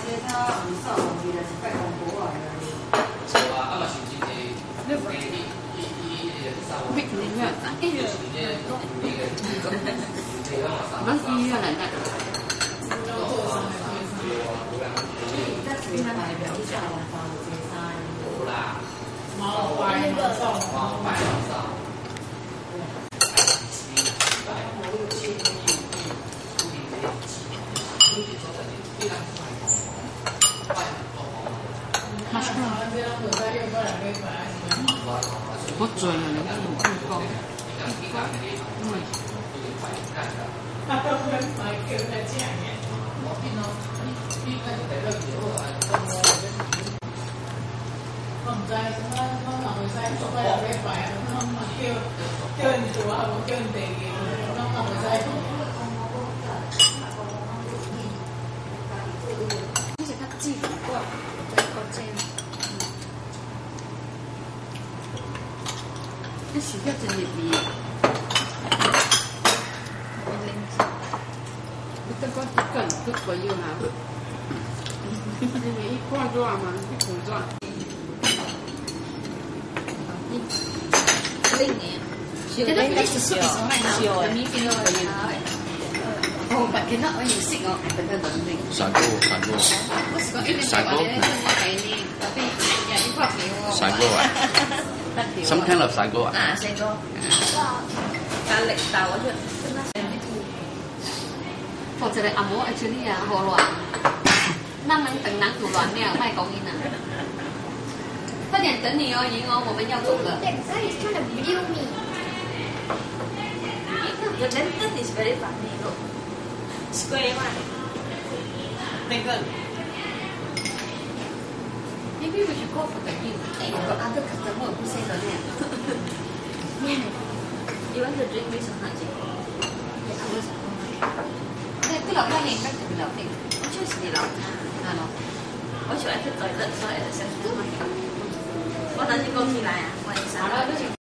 些他唔少，伊就是拜公婆啊。是啊，啊嘛是真济，你你你你个啥？必定要咱，就是你个你个你个你个嘛啥？咱医院来的。我醉了，你看我不高。他都跟买给他这样的。我唔知，我我嘛唔使做乜嘢禮拜，我嘛叫叫人做啊，我叫人哋嘅，我嘛唔使。这洗掉真入味。你得讲一个都可以哈。因为一挂抓嘛，一苦抓。零年，其實呢啲是什麼呢？你見到佢哦，唔見到我認識我，等等等等。散過散過，我是講呢邊或者我係呢，嗰邊有一塊俾我。散過啊冬天落三歌啊？谁说哇打力大我去真的是我这里按摩爱吃力然后乱那慢等男主卵尿卖高音啊快点等你哦赢哦我们要走了我真自己你的房子一个所以嘛那个绿与过火的绿，我阿德可真莫不塞的呢。一万个追没想到结果，也是。那不应该不了那个，我就是你了，看。我喜欢去找一个找一个小区。我等你过来啊，我也是。好了，不行。